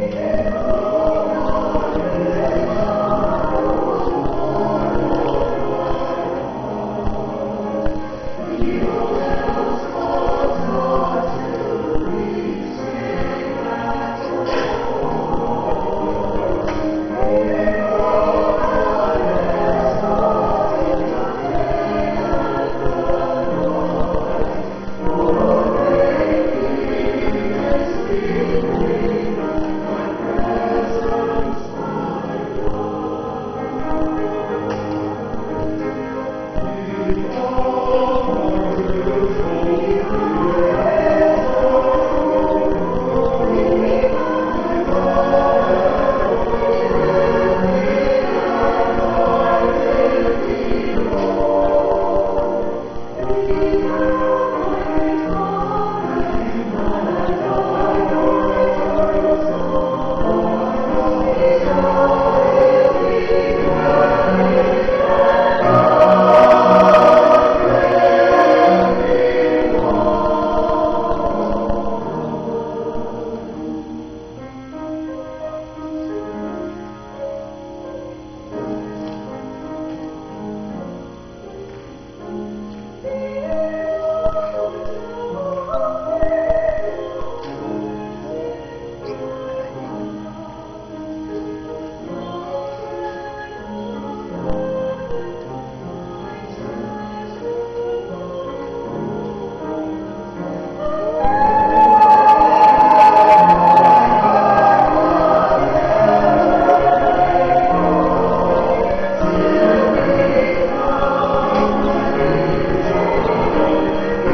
Amen.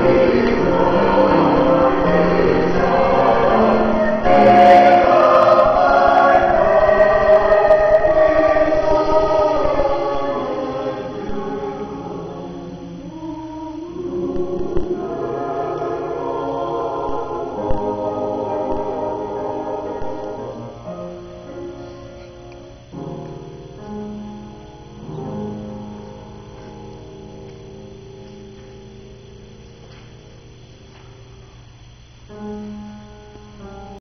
Senhor.